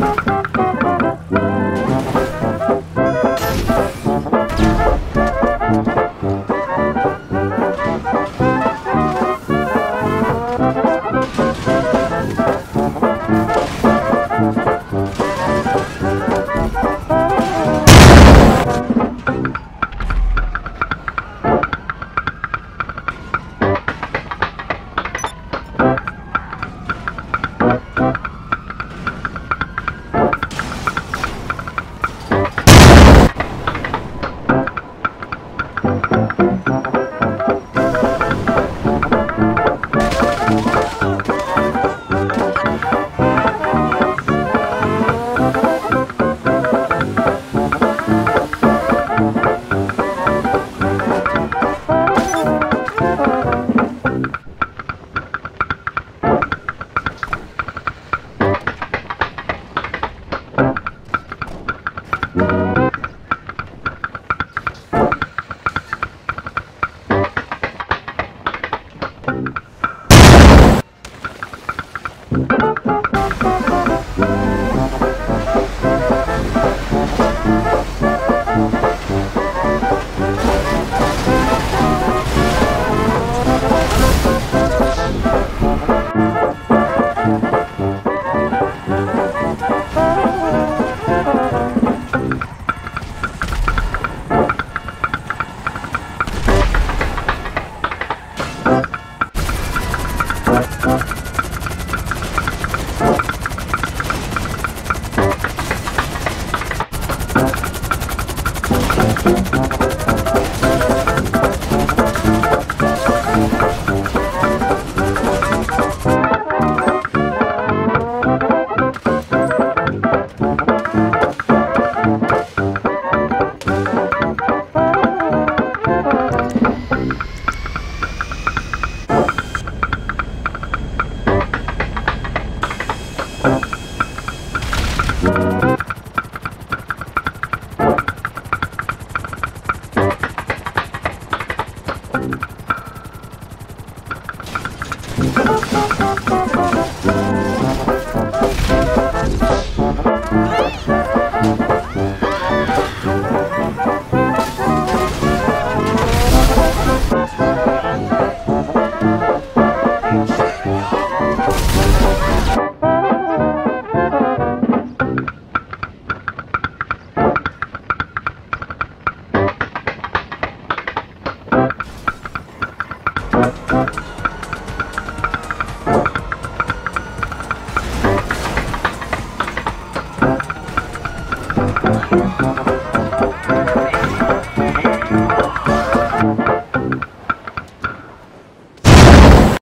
Thank フフフ。